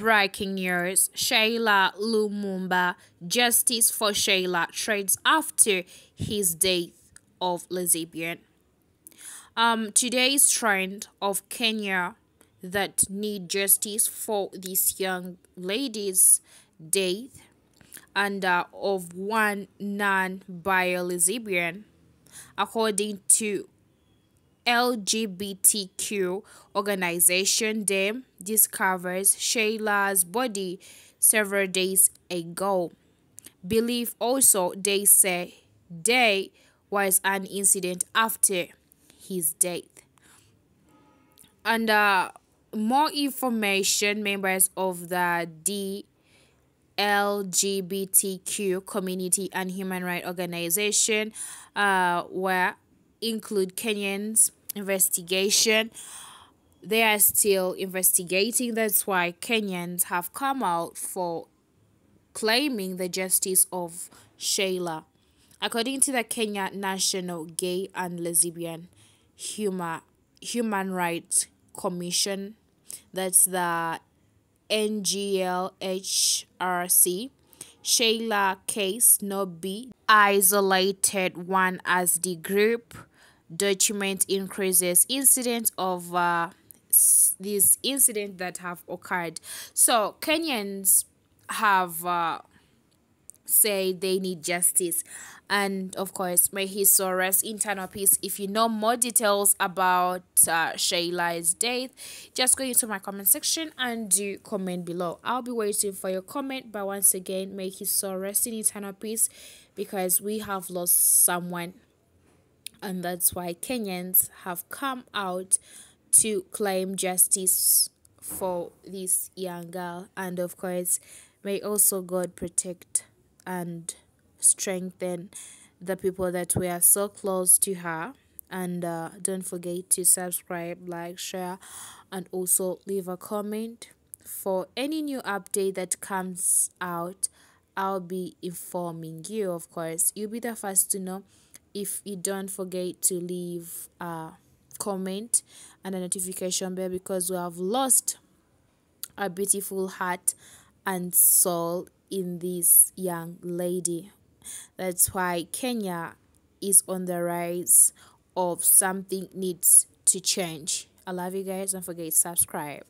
breaking news Sheila Lumumba, justice for Sheila, trades after his death of lesbian. Um, today's trend of Kenya that need justice for this young lady's death and uh, of one non-bio lesbian, according to LGBTQ organization them discovers Sheila's body several days ago. Believe also they say there was an incident after his death. And uh, more information, members of the D LGBTQ community and human rights organization uh, were include Kenyans investigation. They are still investigating. That's why Kenyans have come out for claiming the justice of Sheila. According to the Kenya National Gay and Lesbian Human, Human Rights Commission, that's the NGLHRC, Sheila case not be isolated one as the group document increases incidents of uh, these incidents that have occurred. So Kenyans have uh, say they need justice. And of course may his soul rest internal peace. If you know more details about uh, Sheila's death just go into my comment section and do comment below. I'll be waiting for your comment but once again may his soul rest in eternal peace because we have lost someone and that's why Kenyans have come out to claim justice for this young girl. And of course may also God protect and strengthen the people that we are so close to her. And uh, don't forget to subscribe like share and also leave a comment. For any new update that comes out i'll be informing you of course. You'll be the first to know if you don't forget to leave a comment and a notification bell because we have lost a beautiful heart and soul in this young lady. That's why Kenya is on the rise of something needs to change. I love you guys. Don't forget to subscribe.